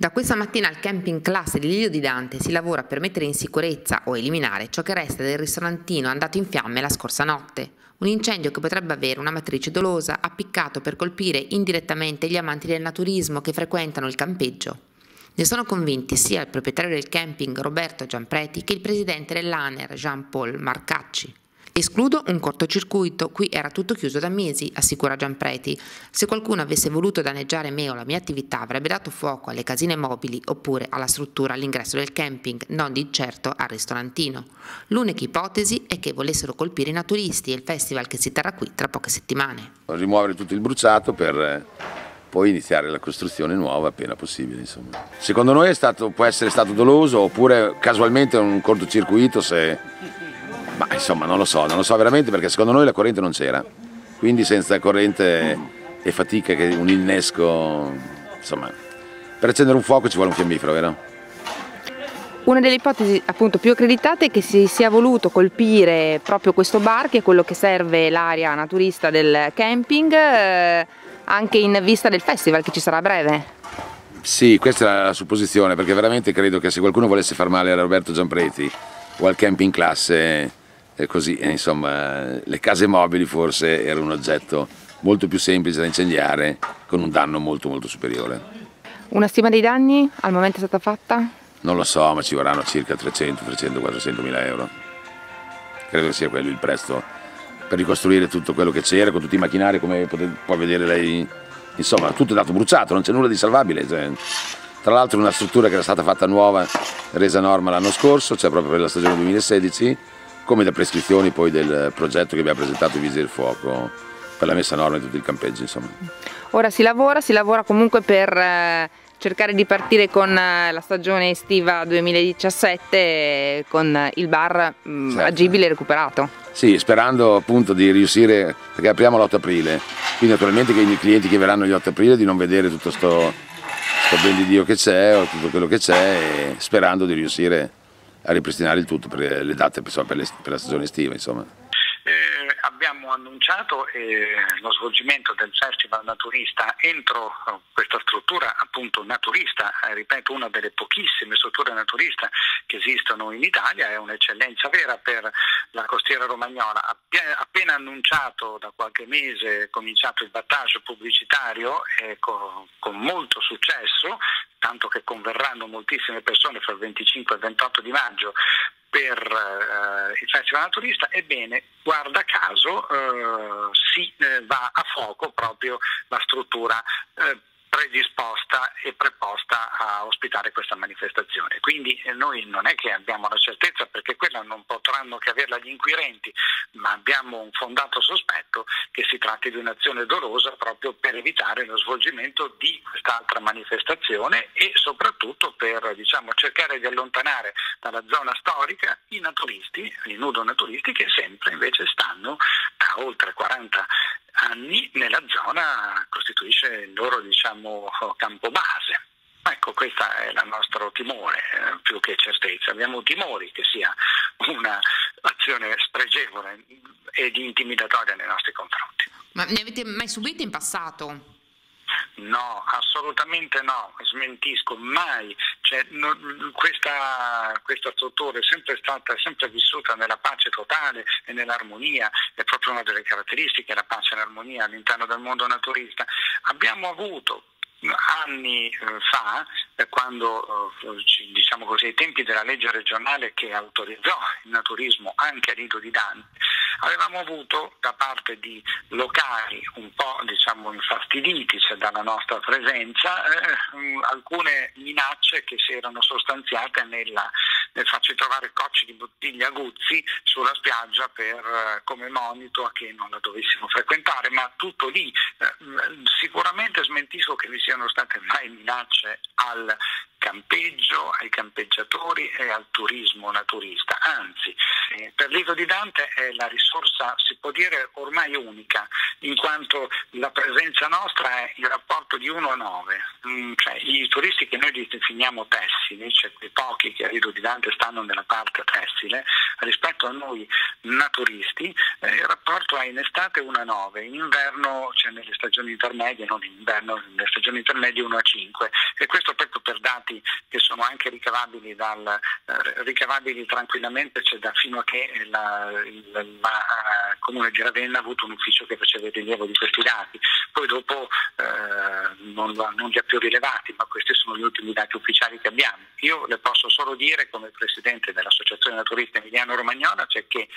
Da questa mattina al camping classe di Lido di Dante si lavora per mettere in sicurezza o eliminare ciò che resta del ristorantino andato in fiamme la scorsa notte. Un incendio che potrebbe avere una matrice dolosa appiccato per colpire indirettamente gli amanti del naturismo che frequentano il campeggio. Ne sono convinti sia il proprietario del camping Roberto Giampreti che il presidente dell'ANER Jean-Paul Marcacci. Escludo un cortocircuito, qui era tutto chiuso da mesi, assicura Gianpreti. Se qualcuno avesse voluto danneggiare me o la mia attività avrebbe dato fuoco alle casine mobili oppure alla struttura all'ingresso del camping, non di certo al ristorantino. L'unica ipotesi è che volessero colpire i naturisti e il festival che si terrà qui tra poche settimane. Rimuovere tutto il bruciato per eh, poi iniziare la costruzione nuova appena possibile. Insomma. Secondo noi stato, può essere stato doloso oppure casualmente un cortocircuito se insomma non lo so, non lo so veramente perché secondo noi la corrente non c'era, quindi senza corrente è fatica che un innesco, insomma, per accendere un fuoco ci vuole un fiammifero, vero? Una delle ipotesi appunto più accreditate è che si sia voluto colpire proprio questo bar che è quello che serve l'area naturista del camping eh, anche in vista del festival che ci sarà a breve. Sì, questa è la supposizione perché veramente credo che se qualcuno volesse far male a Roberto Giampreti o al camping classe e così, eh, insomma, le case mobili forse erano un oggetto molto più semplice da incendiare con un danno molto molto superiore. Una stima dei danni al momento è stata fatta? Non lo so, ma ci vorranno circa 300, 300, 400 mila euro. Credo che sia quello il prezzo per ricostruire tutto quello che c'era, con tutti i macchinari, come può vedere lei. Insomma, tutto è dato bruciato, non c'è nulla di salvabile. Cioè. Tra l'altro una struttura che era stata fatta nuova, resa norma l'anno scorso, cioè proprio per la stagione 2016, come da prescrizioni poi del progetto che abbiamo presentato i Vigili del Fuoco per la messa a norma di tutti i campeggi. Insomma. Ora si lavora, si lavora comunque per eh, cercare di partire con eh, la stagione estiva 2017 con il bar mm, certo. agibile e recuperato. Sì, sperando appunto di riuscire, perché apriamo l'8 aprile, quindi naturalmente che i clienti che verranno gli 8 aprile di non vedere tutto sto, sto ben di Dio che c'è o tutto quello che c'è, sperando di riuscire a ripristinare il tutto per le date insomma, per, le, per la stagione estiva. Insomma. Eh, abbiamo annunciato eh, lo svolgimento del Festival Naturista entro oh, questa struttura appunto naturista, eh, ripeto una delle pochissime strutture naturiste che esistono in Italia, è un'eccellenza vera per la costiera romagnola. Appena, annunciato da qualche mese è cominciato il battage pubblicitario con, con molto successo, tanto che converranno moltissime persone fra il 25 e il 28 di maggio per eh, il Festival Naturista, ebbene, guarda caso, eh, si eh, va a fuoco proprio la struttura eh, predisposta e preposta a ospitare questa manifestazione. Quindi eh, noi non è che abbiamo la certezza perché quella non potranno che averla gli inquirenti, ma abbiamo un fondato sospetto che si tratti di un'azione dolosa proprio per evitare lo svolgimento di quest'altra manifestazione e soprattutto per diciamo, cercare di allontanare dalla zona storica i naturalisti, i nudo naturalisti che sempre invece stanno da oltre 40 anni nella zona costituisce il loro diciamo, campo base. Ecco, questo è il nostro timore, eh, più che certezza. Abbiamo timori che sia un'azione spregevole ed intimidatoria nei nostri confronti. Ma ne avete mai subito in passato? No, assolutamente no, smentisco, mai. Cioè, no, questa, questa, struttura è sempre stata, è sempre vissuta nella pace totale e nell'armonia, è proprio una delle caratteristiche la pace e l'armonia all'interno del mondo naturista. Abbiamo avuto anni eh, fa, eh, quando eh, diciamo così, ai tempi della legge regionale che autorizzò il naturismo anche a Lido di Dante, avevamo avuto da parte di locali un po' diciamo, infastiditi cioè, dalla nostra presenza eh, alcune minacce che si erano sostanziate nella, nel farci trovare cocci di bottiglie aguzzi sulla spiaggia per, come monito a che non la dovessimo frequentare, ma tutto lì. sicuramente smentisco che vi sia siano state mai minacce al campeggio, ai campeggiatori e al turismo naturista. Anzi, eh, per l'Ido di Dante è la risorsa, si può dire, ormai unica, in quanto la presenza nostra è il rapporto di 1 a 9. Mm, cioè, I turisti che noi definiamo tessili, cioè quei pochi che a Lido di Dante stanno nella parte tessile, rispetto a noi naturisti, eh, il rapporto è in estate 1 a 9, in inverno, cioè nelle stagioni intermedie, non in inverno, nelle stagioni intermedie 1 a 5. E questo proprio per dare sono anche ricavabili, dal, eh, ricavabili tranquillamente cioè da, fino a che la, il la, Comune di Ravenna ha avuto un ufficio che faceva il rilievo di questi dati. Poi dopo eh, non, non, li ha più rilevati, ma questi sono gli ultimi dati ufficiali che abbiamo. Io le posso solo dire come Presidente dell'Associazione Naturista Emiliano Romagnola, cioè che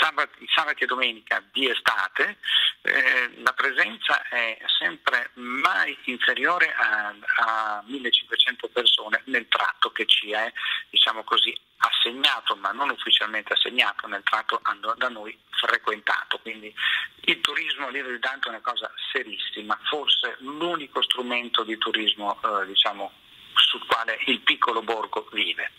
sabati, i sabati e domenica di estate eh, la presenza è sempre mai inferiore a, a 1500 persone nel tratto che ci è diciamo così, assegnato, ma non ufficialmente assegnato nel tratto da noi frequentato. Quindi il turismo a livello di Dante è una cosa serissima, forse l'unico strumento di turismo eh, diciamo, sul quale il piccolo borgo vive.